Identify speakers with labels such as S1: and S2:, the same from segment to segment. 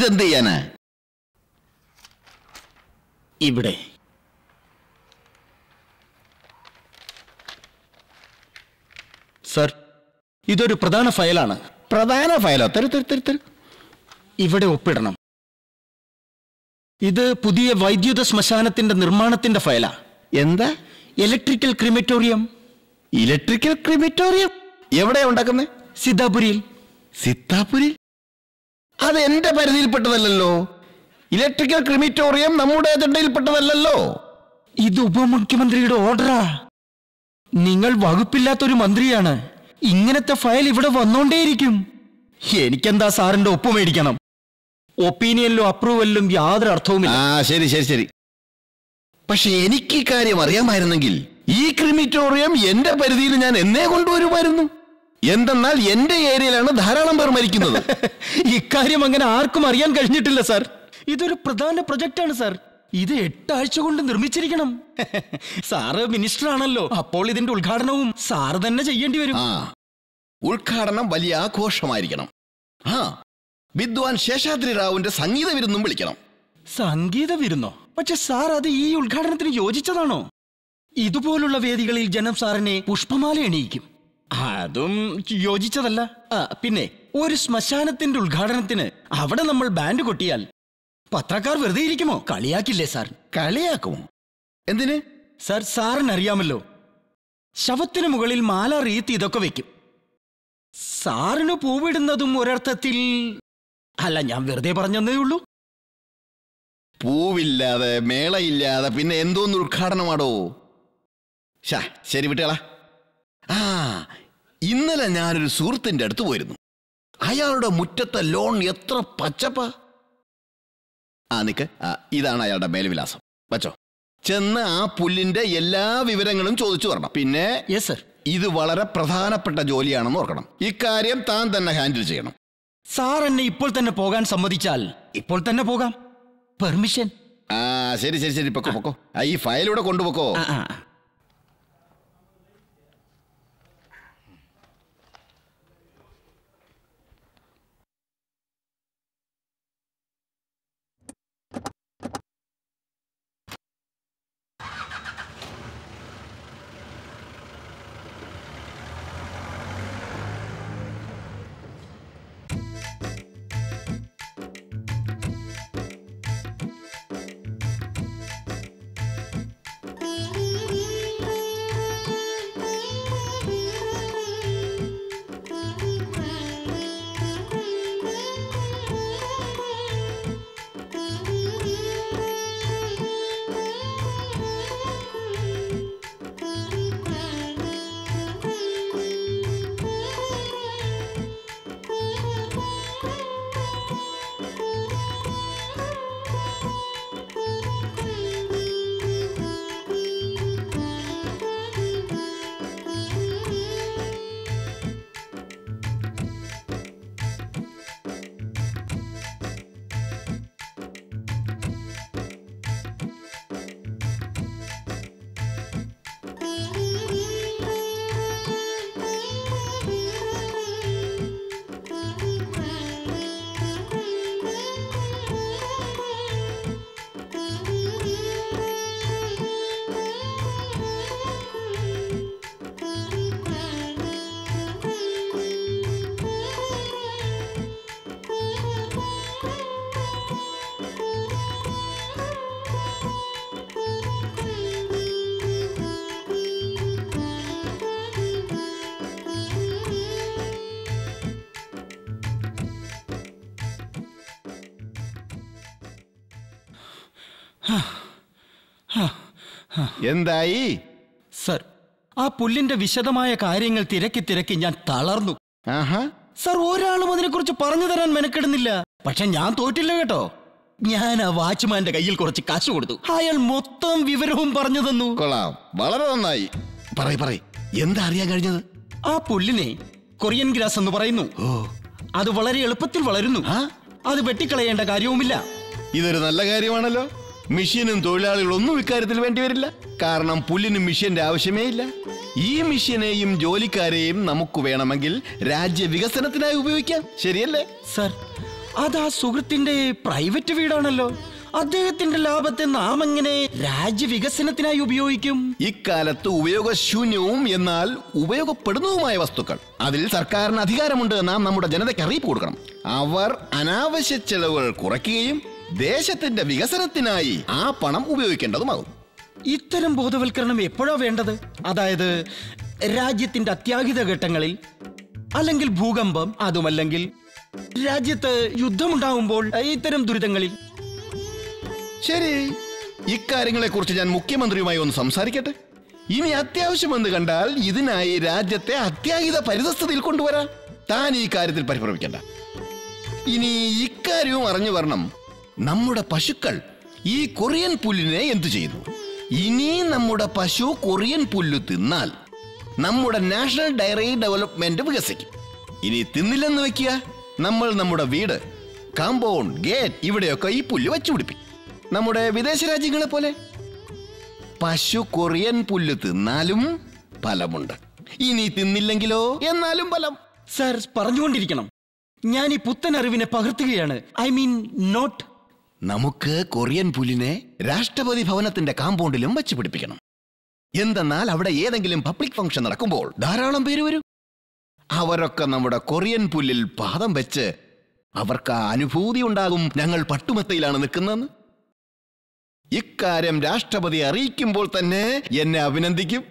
S1: ഇതെന്ത് ചെയ്യാനാ?
S2: ഇവിടെ. സർ ഇതൊരു പ്രധാന ഫയലാണ്.
S1: പ്രധാന ഫയലോ? തരു തരു തരു തരു.
S2: ഇവിടെ ഒപ്പിടണം. ഇത് പുതിയ വൈദ്യുത ശ്മശാനത്തിന്റെ നിർമ്മാണത്തിന്റെ ഫയലാ.
S1: എന്താ?
S2: ഇലക്ട്രിക്കൽ ക്രിമറ്റോറിയം
S1: ഇലക്ട്രിക്കൽ ക്രിമിറ്റോറിയം എവിടെയാ ഉണ്ടാക്കുന്നത്
S2: സിദ്ധാപുരിയിൽ
S1: സിത്താപുരി അത് എന്റെ പരിധിയിൽപ്പെട്ടതല്ലല്ലോ. ഇലക്ട്രിക്കൽ ക്രിമിറ്റോറിയം നമ്മുടെ അജണ്ടയിൽപ്പെട്ടതല്ലല്ലോ
S2: ഇത് ഉപമുഖ്യമന്ത്രിയുടെ ഓർഡറാ. നിങ്ങൾ വകുപ്പില്ലാത്ത ഒരു മന്ത്രിയാണ്. ഇങ്ങനത്തെ ഫയൽ ഇവിടെ വന്നോണ്ടേയിരിക്കും. എനിക്കെന്താ സാറിന്റെ ഒപ്പ് മേടിക്കണം? ഒപ്പീനിയനിലും അപ്രൂവലിലും യാതൊരു അർത്ഥവുമില്ല.
S1: ആ ശരി ശരി ശരി. പക്ഷെ എനിക്ക് ഈ കാര്യം അറിയാമായിരുന്നെങ്കിൽ ഈ ക്രിമിറ്റോറിയം എന്റെ പരിധിയിൽ ഞാൻ എന്നേ കൊണ്ടുവരുമായിരുന്നു. എന്തെന്നാൽ എന്റെ ഏരിയയിലാണ് ധാരാളം പേർ മരിക്കുന്നത്.
S2: ഇക്കാര്യം അങ്ങനെ ആർക്കും അറിയാൻ കഴിഞ്ഞിട്ടില്ല സാർ. ഇതൊരു പ്രധാന ആണ് സാർ. ഇത് എട്ടാഴ്ച കൊണ്ട് നിർമ്മിച്ചിരിക്കണം. സാറ് മിനിസ്റ്റർ ആണല്ലോ അപ്പോൾ ഇതിന്റെ ഉദ്ഘാടനവും സാറ് തന്നെ ചെയ്യേണ്ടി വരും.
S1: ഉദ്ഘാടനം വലിയ ആഘോഷമായിരിക്കണം. ആ. വിദ്വാൻ ശേഷാദ്രി റാവുന്റെ സംഗീത വിരുന്നും വിളിക്കണം.
S2: സംഗീത വിരുന്നോ? പക്ഷെ സാർ അത് ഈ ഉദ്ഘാടനത്തിന് യോജിച്ചതാണോ? ഇതുപോലുള്ള വേദികളിൽ ജനം സാറിനെ പുഷ്പമാല എണീക്കും അതും യോജിച്ചതല്ല. പിന്നെ ഒരു ശ്മശാനത്തിന്റെ ഉദ്ഘാടനത്തിന് അവിടെ നമ്മൾ ബാൻഡ് കൊട്ടിയാൽ പത്രക്കാർ വെറുതെ ഇരിക്കുമോ? കളിയാക്കില്ലേ സാർ?
S1: കളിയാക്കുമോ എന്തിന്?
S2: സാർ സാറിനറിയാമല്ലോ. ശവത്തിന് മുകളിൽ മാല റീത്ത് ഇതൊക്കെ വെക്കും. സാറിന് പൂവിടുന്നതും ഒരർത്ഥത്തിൽ അല്ല ഞാൻ വെറുതെ പറഞ്ഞതേ ഉള്ളൂ.
S1: പൂവില്ലാതെ മേളയില്ലാതെ പിന്നെ എന്തോന്ന് ഉദ്ഘാടനമാടോ? ശരി വിട്ടേളാ. ആ ഇന്നലെ ഞാനൊരു സുഹൃത്തിന്റെ അടുത്ത് പോയിരുന്നു. അയാളുടെ മുറ്റത്തെ ലോൺ എത്ര പച്ചപ്പ? ആ നിക്ക്. ഇതാണ് അയാളുടെ മേൽവിലാസം. വച്ചോ. ചെന്ന് ആ പുല്ലിന്റെ എല്ലാ വിവരങ്ങളും ചോദിച്ചു വരണം. പിന്നെ
S2: യെസ് സർ
S1: ഇത് വളരെ പ്രധാനപ്പെട്ട ജോലിയാണെന്ന് ഓർക്കണം. ഇക്കാര്യം താൻ തന്നെ ഹാൻഡിൽ ചെയ്യണം.
S2: സാർ എന്നെ ഇപ്പോൾ തന്നെ പോകാൻ സമ്മതിച്ചാൽ ഇപ്പോൾ തന്നെ പോകാം. പെർമിഷൻ.
S1: ആ ശരി ശരി ശരി. പൊക്കോ പൊക്കോ. ആ, ഈ ഫയലൂടെ കൊണ്ടുപോക്കോ.
S2: ആ, ആ, ആ.
S1: എന്തായി?
S2: സർ ആ പുല്ലിന്റെ വിശദമായ കാര്യങ്ങൾ തിരക്കി തിരക്കി ഞാൻ തളർന്നു. സർ ഒരാളും അതിനെക്കുറിച്ച് പറഞ്ഞു തരാൻ മെനക്കെടുന്നില്ല. പക്ഷെ ഞാൻ തോറ്റില്ല കേട്ടോ. ഞാൻ ആ വാച്ച്മാന്റെ കയ്യിൽ കുറച്ച് കാശ് കൊടുത്തു. അയാൾ മൊത്തം വിവരവും പറഞ്ഞു തന്നു.
S1: കൊള്ളാം. വളരെ നന്നായി. പറയ പറയ്. എന്താ അറിയാൻ കഴിഞ്ഞത്?
S2: ആ പുല്ലിനെ കൊറിയൻ ഗ്രാസ് എന്ന് പറയുന്നു. അത് വളരെ എളുപ്പത്തിൽ വളരുന്നു? അത് വെട്ടിക്കളയേണ്ട കാര്യവുമില്ല.
S1: ഇതൊരു നല്ല കാര്യമാണല്ലോ. മെഷീനും തൊഴിലാളികളൊന്നും ഇക്കാര്യത്തിൽ വേണ്ടി വരില്ല. കാരണം പുല്ലിന് മെഷീന്റെ ആവശ്യമേ ഇല്ല. ഈ മെഷീനെയും ജോലിക്കാരെയും നമുക്ക് വേണമെങ്കിൽ രാജ്യ വികസനത്തിനായി ഉപയോഗിക്കാം. ശരിയല്ലേ?
S2: സർ അത് ആ സുഹൃത്തിന്റെ പ്രൈവറ്റ് വീടാണല്ലോ. അദ്ദേഹത്തിന്റെ ലാഭത്തെ നാം എങ്ങനെ രാജ്യവികസനത്തിനായി ഉപയോഗിക്കും?
S1: ഇക്കാലത്ത് ഉപയോഗശൂന്യവും എന്നാൽ ഉപയോഗപ്പെടുന്നതുമായ വസ്തുക്കൾ. അതിൽ സർക്കാരിന് അധികാരമുണ്ട് നാം നമ്മുടെ ജനതയ്ക്ക് അറിയിപ്പ് കൊടുക്കണം. അവർ അനാവശ്യ ചെലവുകൾ കുറയ്ക്കുകയും ദേശത്തിന്റെ വികസനത്തിനായി ആ പണം ഉപയോഗിക്കേണ്ടതുമാകും.
S2: ഇത്തരം ബോധവൽക്കരണം എപ്പോഴാ വേണ്ടത്? അതായത് രാജ്യത്തിന്റെ അത്യാഹിത ഘട്ടങ്ങളിൽ അല്ലെങ്കിൽ ഭൂകമ്പം അതുമല്ലെങ്കിൽ രാജ്യത്ത് യുദ്ധമുണ്ടാകുമ്പോൾ ഇത്തരം ദുരിതങ്ങളിൽ.
S1: ശരി. ഇക്കാര്യങ്ങളെ കുറിച്ച് ഞാൻ മുഖ്യമന്ത്രിയുമായി ഒന്ന് സംസാരിക്കട്ടെ? ഇനി അത്യാവശ്യം എന്ന് കണ്ടാൽ ഇതിനായി രാജ്യത്തെ അത്യാഹിത പരിതസ്ഥിതിയിൽ കൊണ്ടുവരാം. താൻ ഈ കാര്യത്തിൽ പരിഭ്രമിക്കണ്ട. ഇനി ഇക്കാര്യവും അറിഞ്ഞു വരണം. നമ്മുടെ പശുക്കൾ ഈ കൊറിയൻ പുല്ലിനെ എന്തു ചെയ്യുന്നു ഇനി നമ്മുടെ പശു കൊറിയൻ പുല്ല് തിന്നാൽ നമ്മുടെ നാഷണൽ ഡയറി ഡെവലപ്മെന്റ് വികസിക്കും. ഇനി തിന്നില്ലെന്ന് വെക്കുക? നമ്മൾ നമ്മുടെ വീട് കാമ്പൗണ്ട് ഗേറ്റ് ഇവിടെയൊക്കെ ഈ പുല്ല് വെച്ചുപിടിപ്പിക്കും നമ്മുടെ വിദേശ രാജ്യങ്ങളെ പോലെ. പശു കൊറിയൻ പുല്ല് തിന്നാലും ഫലമുണ്ട്. ഇനി തിന്നില്ലെങ്കിലോ? എന്നാലും ഫലം.
S2: സർ പറഞ്ഞുകൊണ്ടിരിക്കണം. ഞാൻ ഈ പുത്തൻ അറിവിനെ പകർത്തുകയാണ്. ഐ മീൻ നോട്ട്
S1: നമുക്ക് കൊറിയൻ പുലിനെ രാഷ്ട്രപതി ഭവനത്തിന്റെ കാമ്പൗണ്ടിലും വെച്ച് പിടിപ്പിക്കണം. എന്തെന്നാൽ അവിടെ ഏതെങ്കിലും പബ്ലിക് ഫംഗ്ഷൻ നടക്കുമ്പോൾ ധാരാളം പേര് വരും. അവരൊക്കെ നമ്മുടെ കൊറിയൻ പുല്ലിൽ പാദം വെച്ച് അവർക്ക് ആ അനുഭൂതി ഉണ്ടാകും ഞങ്ങൾ പട്ടുമെത്തയിലാണ് നിൽക്കുന്നതെന്ന്. ഇക്കാര്യം രാഷ്ട്രപതി അറിയിക്കുമ്പോൾ തന്നെ എന്നെ അഭിനന്ദിക്കും.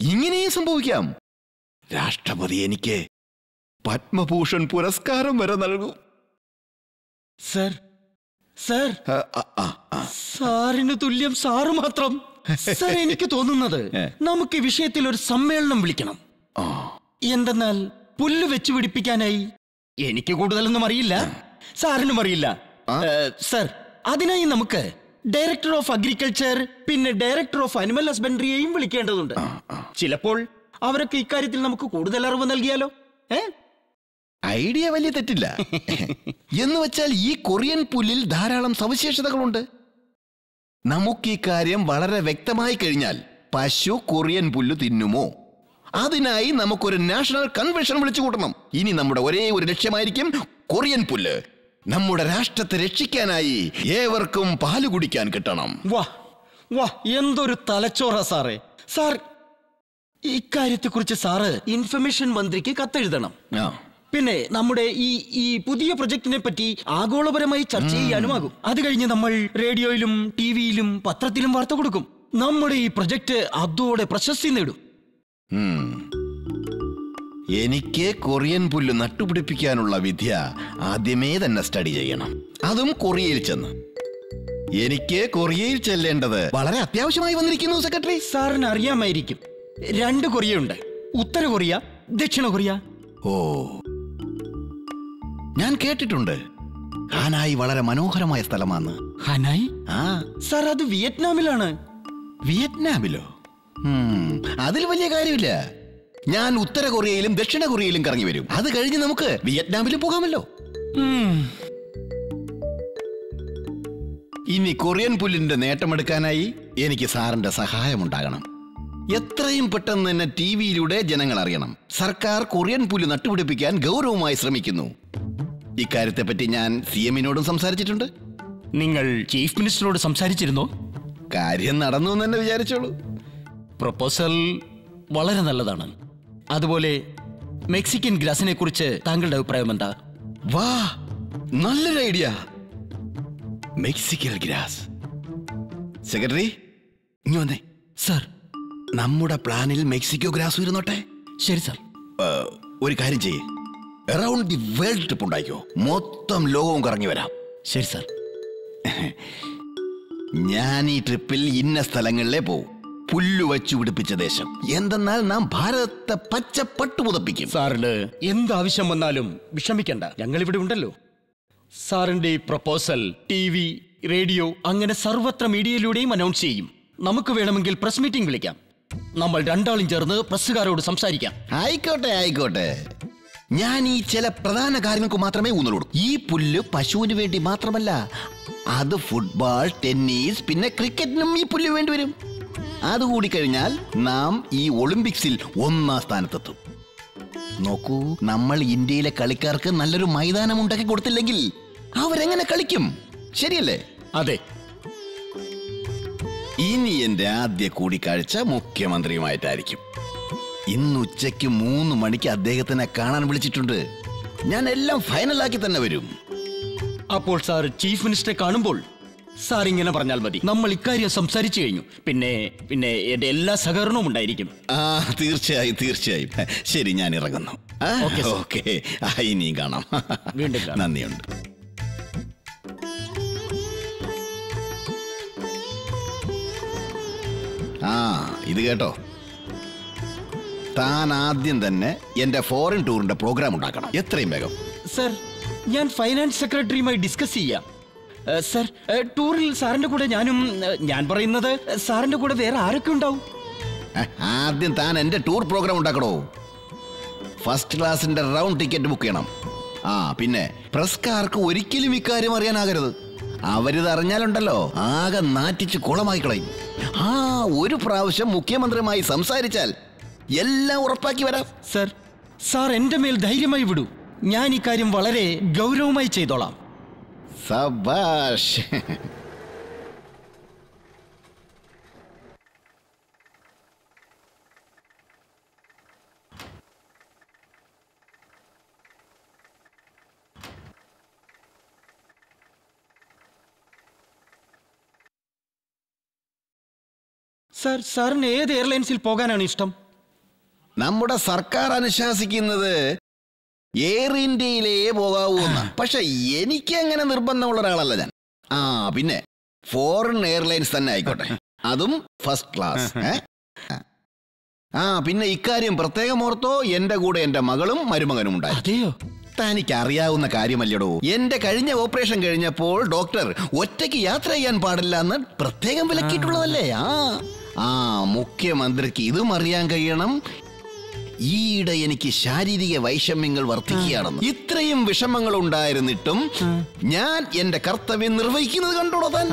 S1: ഇങ്ങനെയും സംഭവിക്കാം. രാഷ്ട്രപതി എനിക്ക് പത്മഭൂഷൺ പുരസ്കാരം വരെ നൽകും.
S2: Sir sir. സാറിന് തുല്യം സാറ് മാത്രം. സർ എനിക്ക് തോന്നുന്നത് നമുക്ക് ഈ വിഷയത്തിൽ ഒരു സമ്മേളനം വിളിക്കണം. എന്തെന്നാൽ പുല്ല് വെച്ചു പിടിപ്പിക്കാനായി എനിക്ക് കൂടുതലൊന്നും അറിയില്ല. സാറിനും അറിയില്ല. സർ അതിനായി നമുക്ക് ഡയറക്ടർ ഓഫ് അഗ്രികൾച്ചർ പിന്നെ ഡയറക്ടർ ഓഫ് അനിമൽ ഹസ്ബൻഡറിയെയും വിളിക്കേണ്ടതുണ്ട്. ചിലപ്പോൾ അവരൊക്കെ ഇക്കാര്യത്തിൽ നമുക്ക് കൂടുതൽ അറിവ് നൽകിയാലോ? ഏ?
S1: ഐഡിയ വലിയ തെറ്റില്ല. എന്ന് വെച്ചാൽ ഈ കൊറിയൻ പുല്ലിൽ ധാരാളം സവിശേഷതകളുണ്ട്. നമുക്ക് ഈ കാര്യം വളരെ വ്യക്തമായി കഴിഞ്ഞാൽ പശു കൊറിയൻ പുല്ല് തിന്നുമോ? അതിനായി നമുക്കൊരു നാഷണൽ കൺവെൻഷൻ വിളിച്ചു കൂട്ടണം. ഇനി നമ്മുടെ ഒരേ ഒരു ലക്ഷ്യമായിരിക്കും കൊറിയൻ പുല്ല്. നമ്മുടെ രാഷ്ട്രത്തെ രക്ഷിക്കാനായി ഏവർക്കും പാൽ കുടിക്കാൻ കിട്ടണം.
S2: വാ വാ എന്തൊരു തലച്ചോറ സാറേ. സാർ ഇക്കാര്യത്തെക്കുറിച്ച് സാറ് ഇൻഫർമേഷൻ മന്ത്രിക്ക് കത്തെഴുതണം.
S1: ആ.
S2: പിന്നെ നമ്മുടെ ഈ ഈ പുതിയ പ്രൊജക്ടിനെ പറ്റി ആഗോളപരമായി ചർച്ച ചെയ്യാനുമാകും. അത് കഴിഞ്ഞ് നമ്മൾ റേഡിയോയിലും ടിവിയിലും പത്രത്തിലും വാർത്ത കൊടുക്കും. നമ്മുടെ ഈ പ്രൊജക്ട് അതോടെ പ്രശസ്തി നേടും.
S1: എനിക്ക് കൊറിയൻ പുല്ല് നട്ടുപിടിപ്പിക്കാനുള്ള വിദ്യ ആദ്യമേ തന്നെ സ്റ്റഡി ചെയ്യണം. അതും കൊറിയയിൽ ചെന്ന്. എനിക്ക് കൊറിയയിൽ ചെല്ലേണ്ടത് വളരെ അത്യാവശ്യമായി വന്നിരിക്കുന്നു സെക്രട്ടറി
S2: സാറിന് അറിയാമായിരിക്കും. രണ്ട് കൊറിയ ഉണ്ട് ഉത്തര കൊറിയ ദക്ഷിണ കൊറിയ.
S1: ഓ. ഞാൻ കേട്ടിട്ടുണ്ട്. ഹാനായി വളരെ മനോഹരമായ സ്ഥലമാണ്.
S2: ഹാനായി?
S1: ആ.
S2: സാർ അത് വിയറ്റ്നാമിലാണ്.
S1: വിയറ്റ്നാമിലോ? അതിൽ വലിയ കാര്യമില്ല. ഞാൻ ഉത്തര കൊറിയയിലും ദക്ഷിണ കൊറിയയിലും കറങ്ങി വരും. അത് കഴിഞ്ഞ് നമുക്ക് വിയറ്റ്നാമിലും പോകാമല്ലോ. ഇനി കൊറിയൻ പുല്ലിന്റെ നേട്ടമെടുക്കാനായി എനിക്ക് സാറിന്റെ സഹായമുണ്ടാകണം. എത്രയും പെട്ടെന്ന് തന്നെ ടി വിയിലൂടെ ജനങ്ങൾ അറിയണം. സർക്കാർ കൊറിയൻ പുല്ല് നട്ടുപിടിപ്പിക്കാൻ ഗൗരവമായി ശ്രമിക്കുന്നു. ഇക്കാര്യത്തെപ്പറ്റി ഞാൻ സി എമ്മിനോടും സംസാരിച്ചിട്ടുണ്ട്.
S2: നിങ്ങൾ ചീഫ് മിനിസ്റ്ററോട് സംസാരിച്ചിരുന്നോ?
S1: കാര്യം നടന്നു എന്ന് തന്നെ വിചാരിച്ചോളൂ.
S2: പ്രപ്പോസൽ വളരെ നല്ലതാണ്. അതുപോലെ മെക്സിക്കൻ ഗ്രാസിനെ കുറിച്ച് താങ്കളുടെ അഭിപ്രായം എന്താ?
S1: വാ നല്ലൊരു ഐഡിയ. Mexican grass. സെക്രട്ടറി ഇനി വന്നേ.
S2: സർ.
S1: നമ്മുടെ പ്ലാനിൽ മെക്സിക്കോ ഗ്രാസ് ഇരുന്നോട്ടെ?
S2: ശരി സർ.
S1: ഒരു കാര്യം ചെയ്യേ. അറൌണ്ട് ദി വേൾഡ് ട്രിപ്പ് ഉണ്ടാക്കിയോ മൊത്തം ലോകവും കറങ്ങി വരാം.
S2: ശരി സർ
S1: ഞാൻ ഈ ട്രിപ്പിൽ ഇന്ന സ്ഥലങ്ങളിലേ പോവും. പുല്ലു വച്ചു പിടിപ്പിച്ച ദേശം. എന്തെന്നാൽ നാം ഭാരതത്തെ പച്ചപ്പട്ട് പട്ടു പുതപ്പിക്കും.
S2: സാറിന് എന്താവശ്യം വന്നാലും വിഷമിക്കണ്ട. ഞങ്ങൾ ഇവിടെ ഉണ്ടല്ലോ. സാറിന്റെ ഈ പ്രപ്പോസൽ ടി വി റേഡിയോ അങ്ങനെ സർവത്ര മീഡിയയിലൂടെയും അനൗൺസ് ചെയ്യും. നമുക്ക് വേണമെങ്കിൽ പ്രസ് മീറ്റിംഗ് വിളിക്കാം. നമ്മൾ രണ്ടാളും ചേർന്ന് പ്രസ്സുകാരോട് സംസാരിക്കാം.
S1: ആയിക്കോട്ടെ ആയിക്കോട്ടെ. ഞാൻ ഈ ചില പ്രധാന കാര്യങ്ങൾക്ക് മാത്രമേ ഊന്നൽ കൊടുക്കും ഈ പുല്ല് പശുവിന് വേണ്ടി മാത്രമല്ല അത് ഫുട്ബോൾ ടെന്നീസ് പിന്നെ ക്രിക്കറ്റിനും ഈ പുല്ല് വേണ്ടി വരും. അതുകൂടി കഴിഞ്ഞാൽ നാം ഈ ഒളിമ്പിക്സിൽ ഒന്നാം സ്ഥാനത്തെത്തും. നോക്കൂ നമ്മൾ ഇന്ത്യയിലെ കളിക്കാർക്ക് നല്ലൊരു മൈതാനം ഉണ്ടാക്കി കൊടുത്തില്ലെങ്കിൽ അവരെങ്ങനെ കളിക്കും? ശരിയല്ലേ?
S2: അതെ.
S1: ഇനി എന്റെ ആദ്യ കൂടിക്കാഴ്ച മുഖ്യമന്ത്രിയുമായിട്ടായിരിക്കും. ഇന്ന് ഉച്ചയ്ക്ക് മൂന്ന് മണിക്ക് അദ്ദേഹത്തിനെ കാണാൻ വിളിച്ചിട്ടുണ്ട്. ഞാൻ എല്ലാം ഫൈനലാക്കി തന്നെ വരും.
S2: അപ്പോൾ സാർ ചീഫ് മിനിസ്റ്ററെ കാണുമ്പോൾ സാർ ഇങ്ങനെ പറഞ്ഞാൽ മതി. നമ്മൾ ഇക്കാര്യം സംസാരിച്ചു കഴിഞ്ഞു. പിന്നെ പിന്നെ എന്റെ എല്ലാ സഹകരണവും ഉണ്ടായിരിക്കും.
S1: ആ തീർച്ചയായും തീർച്ചയായും. ശരി ഞാൻ ഇറങ്ങുന്നു.
S2: ഓക്കേ,
S1: ഇനിയും കാണാം.
S2: വീണ്ടും കാണാം.
S1: നന്ദിയുണ്ട്. ആ ഇത് കേട്ടോ. താൻ ആദ്യം തന്നെ എന്റെ ഫോറിൻ ടൂറിന്റെ പ്രോഗ്രാം ഉണ്ടാക്കണം. എത്രയും വേഗം.
S2: സർ ഞാൻ ഫൈനാൻസ് സെക്രട്ടറിയുമായി ഡിസ്കസ് ചെയ്യാം. സർ ടൂറിൽ സാറിന്റെ കൂടെ ഞാനും ഞാൻ പറയുന്നത് സാറിന്റെ കൂടെ വേറെ ആരൊക്കെ ഉണ്ടാവും?
S1: ആദ്യം താൻ എന്റെ ടൂർ പ്രോഗ്രാം ഉണ്ടാക്കണോ? ഫസ്റ്റ് ക്ലാസിന്റെ റൗണ്ട് ടിക്കറ്റ് ബുക്ക് ചെയ്യണം. ആ പിന്നെ പ്രസ്കാർക്ക് ഒരിക്കലും ഇക്കാര്യം അറിയാനാകരുത്. അവരിത് അറിഞ്ഞാലുണ്ടല്ലോ ആകെ നാറ്റിച്ച് കുളമായി കളയും ആ ഒരു പ്രാവശ്യം മുഖ്യമന്ത്രിയുമായി സംസാരിച്ചാൽ എല്ലാം ഉറപ്പാക്കി വരാം.
S2: സർ സാർ എന്റെ മേൽ ധൈര്യമായി വിടൂ. ഞാൻ ഇക്കാര്യം വളരെ ഗൗരവമായി ചെയ്തോളാം.
S1: സബാഷ്.
S2: സർ സാറിന് ഏത് എയർലൈൻസിൽ പോകാനാണ് ഇഷ്ടം?
S1: നമ്മുടെ സർക്കാർ അനുശാസിക്കുന്നത് എയർ ഇന്ത്യയിലേ പോകാവൂ എന്ന്. പക്ഷെ എനിക്ക് അങ്ങനെ നിർബന്ധമുള്ള ഒരാളല്ല ഞാൻ. ആ പിന്നെ ഫോറിൻ എയർലൈൻസ് തന്നെ ആയിക്കോട്ടെ. അതും ഫസ്റ്റ് ക്ലാസ് ആ. പിന്നെ ഇക്കാര്യം പ്രത്യേകം ഓർത്തോ എന്റെ കൂടെ എന്റെ മകളും മരുമകനും ഉണ്ടായി
S2: അതെയോ?
S1: തനിക്ക് അറിയാവുന്ന കാര്യമല്ലടോ? എന്റെ കഴിഞ്ഞ ഓപ്പറേഷൻ കഴിഞ്ഞപ്പോൾ ഡോക്ടർ ഒറ്റയ്ക്ക് യാത്ര ചെയ്യാൻ പാടില്ല എന്ന് പ്രത്യേകം വിലക്കിയിട്ടുള്ളതല്ലേ? ആ. ആ മുഖ്യമന്ത്രിക്ക് ഇതും അറിയാൻ കഴിയണം. ഈയിടെ എനിക്ക് ശാരീരിക വൈഷമ്യങ്ങൾ വർദ്ധിക്കുകയാണെന്ന്. ഇത്രയും വിഷമങ്ങൾ ഉണ്ടായിരുന്നിട്ടും ഞാൻ എന്റെ കർത്തവ്യം നിർവഹിക്കുന്നത് കണ്ടോടോ താൻ?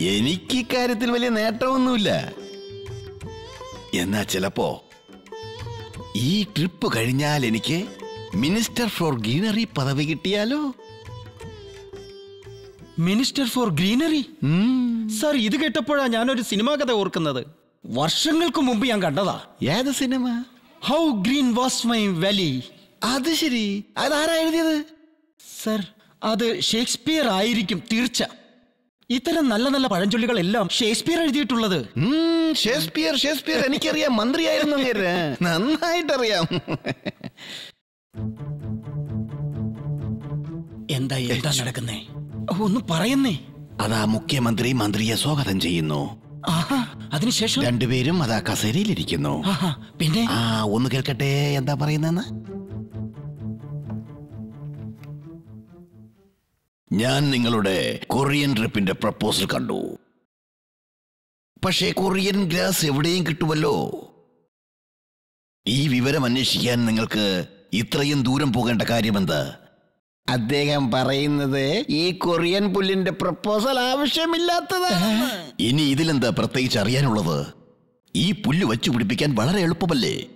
S1: എനിക്ക് ഇക്കാര്യത്തിൽ വലിയ നേട്ടമൊന്നുമില്ല. എന്നാ ചിലപ്പോ ഈ ട്രിപ്പ് കഴിഞ്ഞാൽ എനിക്ക് മിനിസ്റ്റർ ഫോർ ഗ്രീനറി പദവി കിട്ടിയാലോ?
S2: Minister for greenery? സാർ ഇത് കേട്ടപ്പോഴാണ് ഞാനൊരു സിനിമാ കഥ ഓർക്കുന്നത്. വർഷങ്ങൾക്ക് മുമ്പ് ഞാൻ കണ്ടതാ.
S1: ഏത് cinema?
S2: How green was my valley
S1: അത് ശരി. അതാരാ എഴുതിയത്?
S2: സർ അത് ഷേക്സ്പിയർ ആയിരിക്കും തീർച്ച. ഇത്തരം നല്ല നല്ല പഴഞ്ചൊല്ലികൾ എല്ലാം ഷേക്സ്പിയർ എഴുതിയിട്ടുള്ളത്
S1: ഷേക്സ്പിയർ ഷേക്സ്പിയർ എനിക്കറിയാം. മന്ത്രിയായിരുന്നു നന്നായിട്ടറിയാം.
S2: എന്താ എന്താ നടക്കുന്നേ? ഒന്ന് പറയുന്നേ.
S1: അതാ മുഖ്യമന്ത്രി മന്ത്രിയെ സ്വാഗതം ചെയ്യുന്നു.
S2: അതിനുശേഷം?
S1: രണ്ടുപേരും അതാ കസേരയിലിരിക്കുന്നു.
S2: ആഹാ പിന്നെ?
S1: ആ ഒന്ന് കേൾക്കട്ടെ എന്താ പറയുന്നെന്ന് ഞാൻ നിങ്ങളുടെ കൊറിയൻ ട്രിപ്പിന്റെ പ്രപ്പോസൽ കണ്ടു. പക്ഷേ കൊറിയൻ ഗ്ലാസ് എവിടെയും കിട്ടുമല്ലോ? ഈ വിവരം അന്വേഷിക്കാൻ നിങ്ങൾക്ക് ഇത്രയും ദൂരം പോകേണ്ട കാര്യമെന്ത്? അദ്ദേഹം പറയുന്നത് ഈ കൊറിയൻ പുല്ലിന്റെ പ്രപ്പോസൽ ആവശ്യമില്ലാത്തതാണ്. ഇനി ഇതിലെന്താ പ്രത്യേകിച്ച് അറിയാനുള്ളത്? ഈ പുല്ല് വച്ചു പിടിപ്പിക്കാൻ വളരെ എളുപ്പമല്ലേ?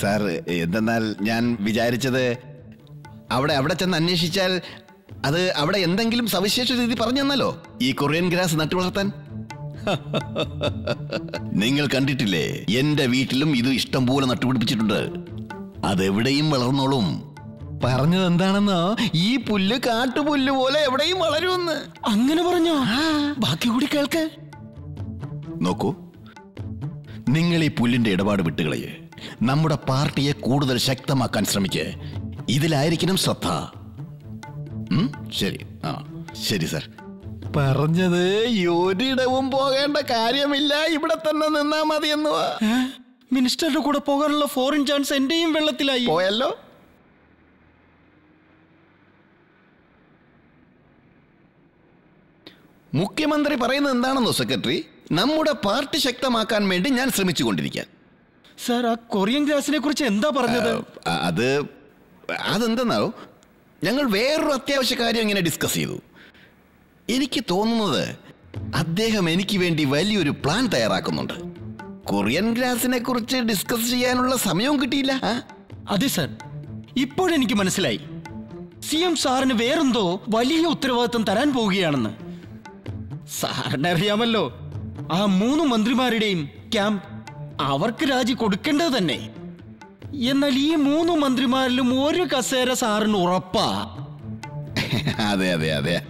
S1: സാർ എന്തെന്നാൽ ഞാൻ വിചാരിച്ചത് അവിടെ അവിടെ ചെന്ന് അന്വേഷിച്ചാൽ അത് അവിടെ എന്തെങ്കിലും സവിശേഷ രീതി പറഞ്ഞു തന്നല്ലോ ഈ കൊറിയൻ ഗ്രാസ് നട്ടു വളർത്താൻ? നിങ്ങൾ കണ്ടിട്ടില്ലേ? എന്റെ വീട്ടിലും ഇത് ഇഷ്ടം പോലെ നട്ടുപിടിപ്പിച്ചിട്ടുണ്ട്. അതെവിടെയും വളർന്നോളും. പറഞ്ഞത് എന്താണെന്നോ ഈ പുല്ല് കാട്ടുപുല്ല് പോലെ എവിടെയും വളരുമെന്ന്.
S2: അങ്ങനെ പറഞ്ഞോ? ബാക്കി കൂടി കേൾക്ക്.
S1: നോക്കൂ. നിങ്ങൾ ഈ പുല്ലിന്റെ ഇടപാട് വിട്ടുകളയെ. നമ്മുടെ പാർട്ടിയെ കൂടുതൽ ശക്തമാക്കാൻ ശ്രമിക്കേ. ഇതിലായിരിക്കണം ശ്രദ്ധ. ശരി. ആ ശരി സർ. പറഞ്ഞത് ഒരിടവും പോകേണ്ട കാര്യമില്ല. ഇവിടെ തന്നെ നിന്നാ മതി എന്നുവാ
S2: മിനിസ്റ്ററുടെ കൂടെ പോകാനുള്ള ഫോറിൻ ചാൻസ് എന്റെയും വെള്ളത്തിലായി.
S1: പോയല്ലോ. മുഖ്യമന്ത്രി പറയുന്നത് എന്താണെന്നോ സെക്രട്ടറി നമ്മുടെ പാർട്ടി ശക്തമാക്കാൻ വേണ്ടി ഞാൻ ശ്രമിച്ചു ശ്രമിച്ചുകൊണ്ടിരിക്കാൻ
S2: സാർ ആ കൊറിയൻ ഗ്രാസിനെ കുറിച്ച് എന്താ പറഞ്ഞത്?
S1: അത് അതെന്തെന്നാവോ? ഞങ്ങൾ വേറൊരു അത്യാവശ്യ കാര്യം ഇങ്ങനെ ഡിസ്കസ് ചെയ്തു. എനിക്ക് തോന്നുന്നത് അദ്ദേഹം എനിക്ക് വേണ്ടി വലിയൊരു പ്ലാൻ തയ്യാറാക്കുന്നുണ്ട്. കൊറിയൻ ഗ്രാസിനെ കുറിച്ച് ഡിസ്കസ് ചെയ്യാനുള്ള സമയവും കിട്ടിയില്ല?
S2: അതെ സർ ഇപ്പോഴെനിക്ക് മനസ്സിലായി. സി എം സാറിന് വേറെന്തോ വലിയ ഉത്തരവാദിത്വം തരാൻ പോവുകയാണെന്ന്. സാറിന് അറിയാമല്ലോ. ആ മൂന്ന് മന്ത്രിമാരുടെയും ക്യാമ്പ് അവർക്ക് രാജി കൊടുക്കേണ്ടത് തന്നെ. എന്നാൽ ഈ മൂന്ന് മന്ത്രിമാരിലും ഒരു കസേര സാറിന് ഉറപ്പാ.
S1: അതെ അതെ അതെ.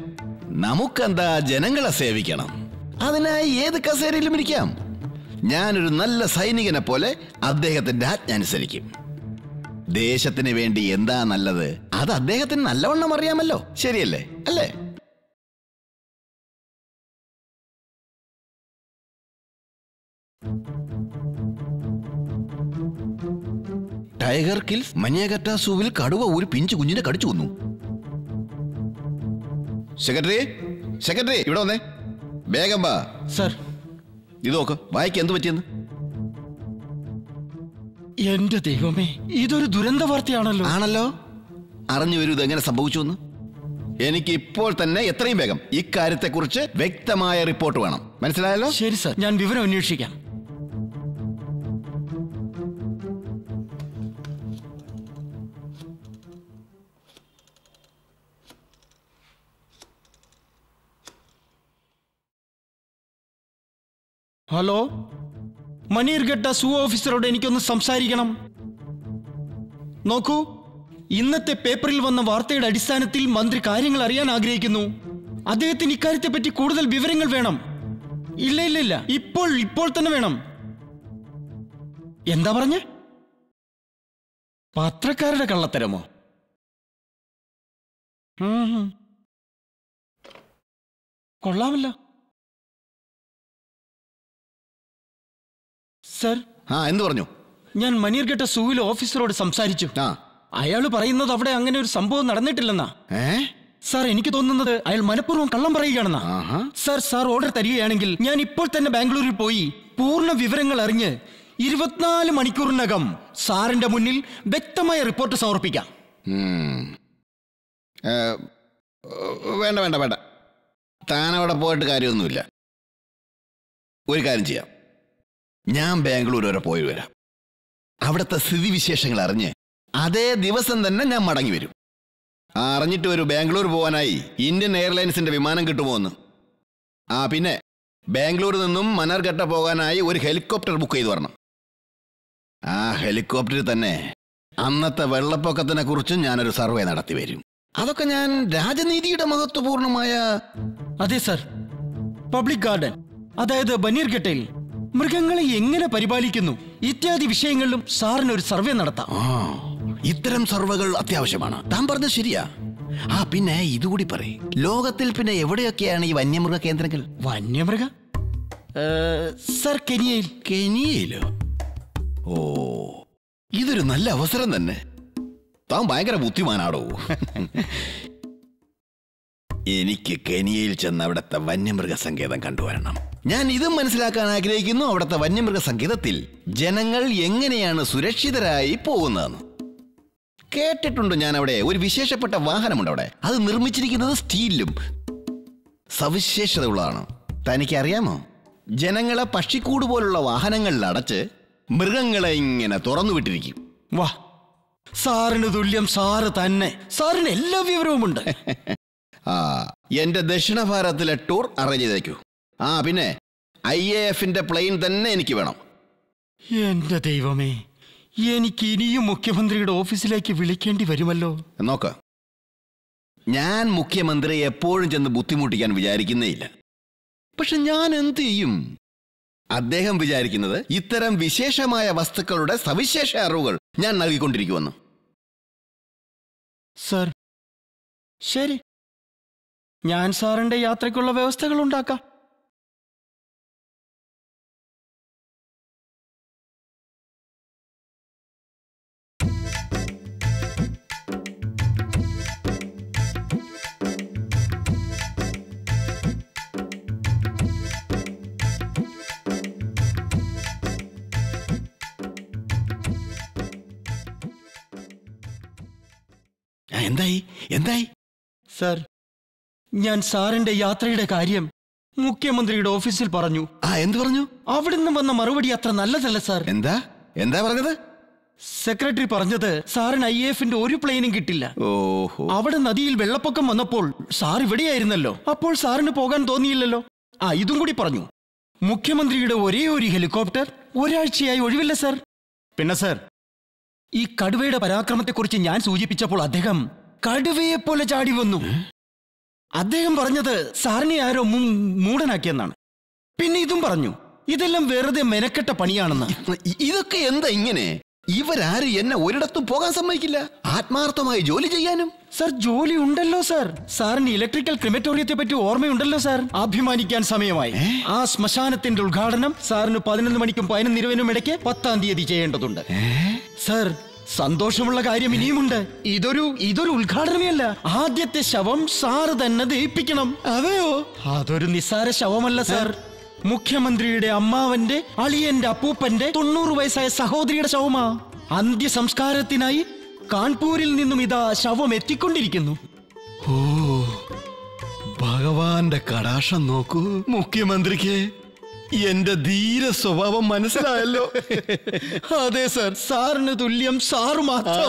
S1: നമുക്കെന്താ ജനങ്ങളെ സേവിക്കണം? അതിനായി ഏത് കസേരയിലും ഇരിക്കാം? ഞാനൊരു നല്ല സൈനികനെ പോലെ അദ്ദേഹത്തിന്റെ ആജ്ഞ അനുസരിക്കും. ദേശത്തിന് വേണ്ടി എന്താ നല്ലത്? അത് അദ്ദേഹത്തിന് നല്ലവണ്ണം അറിയാമല്ലോ. ശരിയല്ലേ? അല്ലേ? ടൈഗർ കിൽസ് മഞ്ഞേകറ്റ സൂവിൽ കടുവ ഒരു പിഞ്ചു കുഞ്ഞിനെ കടിച്ചു കൊന്നു. സെക്രട്ടറി സെക്രട്ടറി ഇവിടെ വന്നേ. വേഗം വാ.
S2: സർ
S1: ഇത് നോക്ക് വായിക്ക് എന്ത് പറ്റിയെന്ന്.
S2: എന്റെ ദൈവമേ ഇതൊരു ദുരന്ത വാർത്തയാണല്ലോ.
S1: ആണല്ലോ? അറിഞ്ഞു വരൂ ഇത് എങ്ങനെ സംഭവിച്ചു എന്ന് എനിക്ക് ഇപ്പോൾ തന്നെ എത്രയും വേഗം ഇക്കാര്യത്തെക്കുറിച്ച് വ്യക്തമായ റിപ്പോർട്ട് വേണം. മനസ്സിലായല്ലോ?
S2: ശരി സർ ഞാൻ വിവരം അന്വേഷിക്കാം. ഹലോ? മനീർഘട്ട സൂ ഓഫീസറോട് എനിക്കൊന്ന് സംസാരിക്കണം. നോക്കൂ ഇന്നത്തെ പേപ്പറിൽ വന്ന വാർത്തയുടെ അടിസ്ഥാനത്തിൽ മന്ത്രി കാര്യങ്ങൾ അറിയാൻ ആഗ്രഹിക്കുന്നു. അദ്ദേഹത്തിന് ഇക്കാര്യത്തെപ്പറ്റി കൂടുതൽ വിവരങ്ങൾ വേണം. ഇല്ല ഇല്ല ഇല്ല. ഇപ്പോൾ ഇപ്പോൾ തന്നെ വേണം. എന്താ പറഞ്ഞ? പത്രക്കാരുടെ കള്ളത്തരമോ. കൊള്ളാമല്ലോ. സർ.
S1: ആ എന്ത് പറഞ്ഞു?
S2: ഞാൻ മനീർഘട്ട സൂവിൽ ഓഫീസറോട് സംസാരിച്ചു.
S1: ആ.
S2: അയാൾ പറയുന്നത് അവിടെ അങ്ങനെ ഒരു സംഭവം നടന്നിട്ടില്ലെന്നാ.
S1: ഏ?
S2: സാർ എനിക്ക് തോന്നുന്നത് അയാൾ മനഃപൂർവം കള്ളം പറയുകയാണെന്നാ. സാർ സാർ ഓർഡർ തരികയാണെങ്കിൽ ഞാൻ ഇപ്പോൾ തന്നെ ബാംഗ്ലൂരിൽ പോയി പൂർണ വിവരങ്ങൾ അറിഞ്ഞ് ഇരുപത്തിനാല് മണിക്കൂറിനകം സാറിന്റെ മുന്നിൽ വ്യക്തമായ റിപ്പോർട്ട് സമർപ്പിക്കാം.
S1: വേണ്ട വേണ്ട വേണ്ട വേണ്ട. അവിടെ പോയിട്ട് കാര്യമൊന്നുമില്ല. ഒരു കാര്യം ചെയ്യാം. ഞാൻ ബാംഗ്ലൂർ വരെ പോയി വരാം. അവിടുത്തെ സ്ഥിതിവിശേഷങ്ങൾ അറിഞ്ഞ് അതേ ദിവസം തന്നെ ഞാൻ മടങ്ങി വരും. അറിഞ്ഞിട്ട് ഒരു ബാംഗ്ലൂർ പോകാനായി ഇന്ത്യൻ എയർലൈൻസിന്റെ വിമാനം കിട്ടുമോ എന്ന്. ആ പിന്നെ ബാംഗ്ലൂരിൽ നിന്നും മനാർഘട്ട പോകാനായി ഒരു ഹെലികോപ്റ്റർ ബുക്ക് ചെയ്തു വരണം. ആ ഹെലികോപ്റ്ററിൽ തന്നെ അന്നത്തെ വെള്ളപ്പൊക്കത്തിനെ കുറിച്ചും ഞാനൊരു സർവേ നടത്തി വരും. അതൊക്കെ ഞാൻ രാജനീതിയുടെ മഹത്വപൂർണമായ
S2: അതെ സർ. Public garden. അതായത് ബനീർഘട്ടയിൽ. മൃഗങ്ങളെ എങ്ങനെ പരിപാലിക്കുന്നു? ഇത്യാദി വിഷയങ്ങളിലും സാറിന് ഒരു സർവേ നടത്താം.
S1: ഇത്തരം സർവേകൾ അത്യാവശ്യമാണ്. താൻ പറഞ്ഞത് ശരിയാ. ആ പിന്നെ ഇതുകൂടി പറയും. ലോകത്തിൽ പിന്നെ എവിടെയൊക്കെയാണ് ഈ വന്യമൃഗ കേന്ദ്രങ്ങൾ?
S2: വന്യമൃഗ? സാർ കെനിയയിൽ.
S1: കെനിയയിലോ? ഓ ഇതൊരു നല്ല അവസരം തന്നെ. താൻ ഭയങ്കര ബുദ്ധിമാനാടോ? എനിക്ക് കെനിയയിൽ ചെന്ന് അവിടുത്തെ വന്യമൃഗ സങ്കേതം കണ്ടുവരണം. ഞാൻ ഇതും മനസ്സിലാക്കാൻ ആഗ്രഹിക്കുന്നു അവിടുത്തെ വന്യമൃഗ സംഗീതത്തിൽ. ജനങ്ങൾ എങ്ങനെയാണ് സുരക്ഷിതരായി പോകുന്നതെന്ന് കേട്ടിട്ടുണ്ട് ഞാൻ അവിടെ ഒരു വിശേഷപ്പെട്ട വാഹനമുണ്ട് അവിടെ അത് നിർമ്മിച്ചിരിക്കുന്നത് സ്റ്റീലിലും. സവിശേഷത ഉള്ളതാണ് തനിക്ക് അറിയാമോ ജനങ്ങളെ പക്ഷിക്കൂട് പോലുള്ള വാഹനങ്ങളിൽ അടച്ച് മൃഗങ്ങളെ ഇങ്ങനെ തുറന്നു വിട്ടിരിക്കും.
S2: വാ. സാറിന് തുല്യം സാറ് തന്നെ. സാറിന് എല്ലാ വിവരവുമുണ്ട്.
S1: ആ എന്റെ ദക്ഷിണ ഭാരതത്തിലെ ടൂർ അറേഞ്ച് ചെയ്തേക്കൂ. ആ പിന്നെ ഐ എ എഫിന്റെ പ്ലെയിൻ തന്നെ എനിക്ക് വേണം.
S2: എന്റെ ദൈവമേ എനിക്ക് ഇനിയും മുഖ്യമന്ത്രിയുടെ ഓഫീസിലേക്ക് വിളിക്കേണ്ടി വരുമല്ലോ.
S1: നോക്ക ഞാൻ മുഖ്യമന്ത്രി എപ്പോഴും ചെന്ന് ബുദ്ധിമുട്ടിക്കാൻ വിചാരിക്കുന്നേയില്ല. പക്ഷെ ഞാൻ എന്ത് ചെയ്യും? അദ്ദേഹം വിചാരിക്കുന്നത് ഇത്തരം വിശേഷമായ വസ്തുക്കളുടെ സവിശേഷ അറിവുകൾ ഞാൻ നൽകിക്കൊണ്ടിരിക്കുമെന്ന്.
S2: സർ ശരി. ഞാൻ സാറിന്റെ യാത്രയ്ക്കുള്ള വ്യവസ്ഥകൾ ഉണ്ടാക്കാം.
S1: എന്തായി? എന്തായി?
S2: സർ ഞാൻ സാറിന്റെ യാത്രയുടെ കാര്യം മുഖ്യമന്ത്രിയുടെ ഓഫീസിൽ പറഞ്ഞു.
S1: ആ എന്ത് പറഞ്ഞു?
S2: അവിടുന്ന് വന്ന മറുപടി അത്ര നല്ലതല്ല സാർ.
S1: എന്താ? എന്താ പറഞ്ഞത്?
S2: സെക്രട്ടറി പറഞ്ഞത് സാറിന് ഐ എഫിന്റെ ഒരു പ്ലെയിനും കിട്ടില്ല.
S1: ഓഹോ.
S2: അവിടെ നദിയിൽ വെള്ളപ്പൊക്കം വന്നപ്പോൾ സാർ ഇവിടെയായിരുന്നല്ലോ. അപ്പോൾ സാറിന് പോകാൻ തോന്നിയില്ലല്ലോ. ആ ഇതും കൂടി പറഞ്ഞു. മുഖ്യമന്ത്രിയുടെ ഒരേ ഒരു ഹെലികോപ്റ്റർ ഒരാഴ്ചയായി ഒഴിവില്ല സാർ. പിന്നെ സാർ ഈ കടുവയുടെ പരാക്രമത്തെക്കുറിച്ച് ഞാൻ സൂചിപ്പിച്ചപ്പോൾ അദ്ദേഹം കടുവയെ പോലെ ചാടി വന്നു. അദ്ദേഹം പറഞ്ഞത് സാറിനെ ആരോ മൂടനാക്കിയെന്നാണ്. പിന്നെ ഇതും പറഞ്ഞു. ഇതെല്ലാം വെറുതെ മെനക്കെട്ട പണിയാണെന്ന്.
S1: ഇതൊക്കെ എന്താ ഇങ്ങനെ? ഇവരാരും എന്നെ ഒരിടത്തും പോകാൻ സമ്മതിക്കില്ല? ആത്മാർത്ഥമായി ജോലി ചെയ്യാനും?
S2: സർ ജോലി ഉണ്ടല്ലോ സർ. സാറിന് ഇലക്ട്രിക്കൽ ക്രിമറ്റോറിയത്തെ പറ്റി ഓർമ്മയുണ്ടല്ലോ സാർ. അഭിമാനിക്കാൻ സമയമായി. ആ ശ്മശാനത്തിന്റെ ഉദ്ഘാടനം സാറിന് പതിനൊന്ന് മണിക്കും പതിനൊന്ന് ഇരുപതിനും ഇടയ്ക്ക് പത്താം തീയതി ചെയ്യേണ്ടതുണ്ട്. സർ സന്തോഷമുള്ള കാര്യം ഇനിയുമുണ്ട്. ഇതൊരു ഇതൊരു ഉദ്ഘാടനമേ അല്ല ആദ്യത്തെ ശവം സാറ് തന്നെ ദഹിപ്പിക്കണം. അതെയോ? അതൊരു നിസ്സാര ശവമല്ല സാർ. മുഖ്യമന്ത്രിയുടെ അമ്മാവന്റെ അളിയന്റെ അപ്പൂപ്പന്റെ തൊണ്ണൂറ് വയസ്സായ സഹോദരിയുടെ ശവമാ. അന്ത്യ സംസ്കാരത്തിനായി കാൺപൂരിൽ നിന്നും ഇതാ ശവം എത്തിക്കൊണ്ടിരിക്കുന്നു.
S1: ഓ ഭഗവാന്റെ കടാക്ഷം നോക്കൂ. മുഖ്യമന്ത്രിക്ക് എന്റെ ധീര സ്വഭാവം മനസ്സിലായല്ലോ.
S2: അതെ സർ. സാറിന് തുല്യം സാറ് മാത്രം